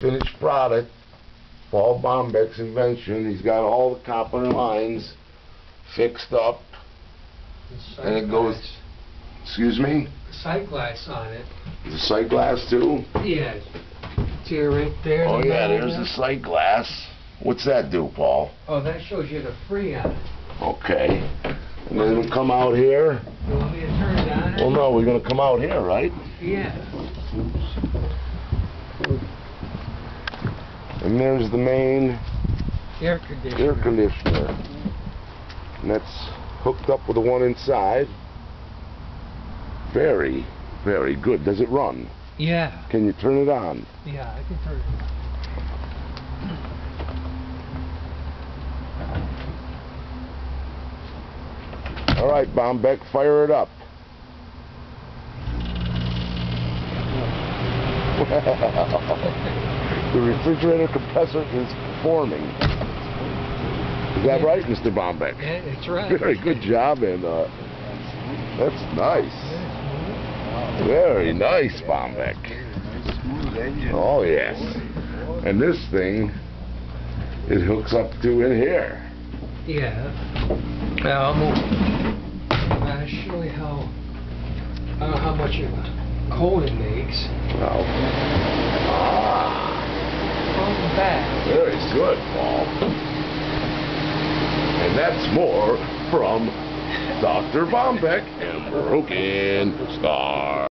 finished product. Paul Bombeck's invention. He's got all the copper lines fixed up. And it goes- Excuse me? Sight glass on it. the sight glass too? Yeah. See right there? Oh the yeah, there's there? the sight glass. What's that do, Paul? Oh, that shows you the freon. Okay. And then we come out here. You want me to turn it on? Well, no, we're gonna come out here, right? Yeah. And there's the main Air conditioner. air conditioner. And that's hooked up with the one inside. Very, very good. Does it run? Yeah. Can you turn it on? Yeah, I can turn it on. All right, Bombeck, fire it up. the refrigerator compressor is forming. Is that right, Mr. Bombeck? Yeah, that's right. Very good job, and uh, that's nice. Very nice, Bombeck. Oh yes. And this thing, it hooks up to in here. Yeah. Now, I'm gonna, I'll show you how, I don't know how much of cold it makes. Wow. Ah, From the back. Good, Paul. And that's more from Dr. Bombeck and Broken Star.